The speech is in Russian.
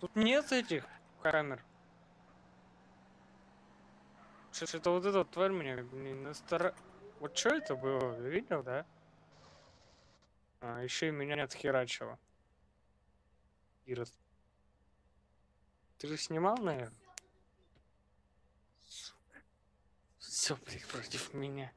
Тут нет этих камер. Что это вот этот тварь меня, блин, настара... Вот что это было? Видел, да? А, еще и меня не отхерачило. Ирод. Ты же снимал, наверное? Все, блин, против меня.